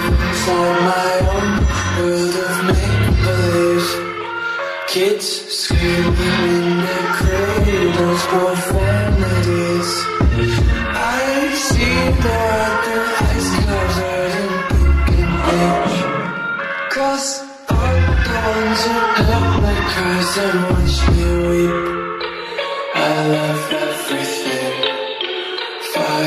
my own world of make-believe. Kids screaming in their cradles, profanities I see their their eyes covered in pink and beige Cause all the ones who help my cries and watch me weep. I love everything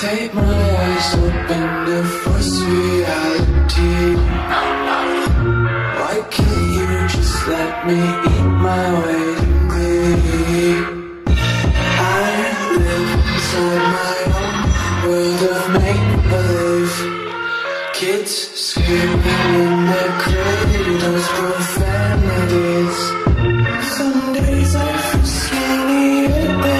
Take my eyes open to force reality. Why can't you just let me eat my way to me? I live inside my own world of make-believe. Kids screaming in their cradles, profanities Some days I feel skinnier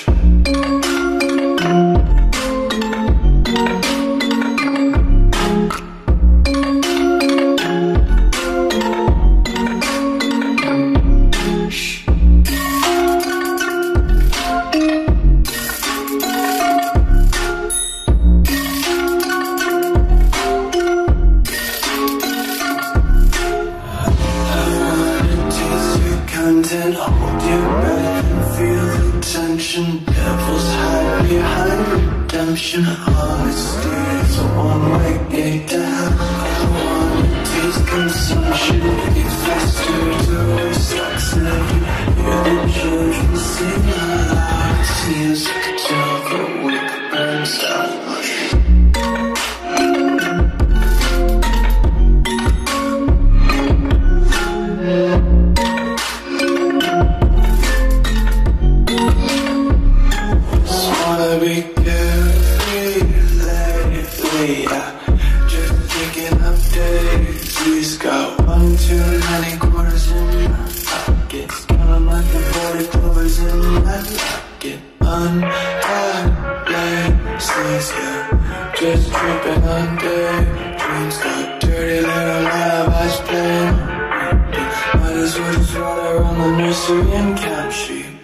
Content, hold your breath and feel the tension. Devils hide behind redemption. Honesty is a one-way gate to hell. I wanna taste consumption. It's faster to waste oxygen. Hear the children sing aloud. It Picking up daisies. Got one too many quarters in my pocket. Counting like the forty clovers in my pocket. Untied laces, yeah. Just tripping on daydreams. Got dirty little lullabies playing. Might as well just ride around the nursery and camp sheet.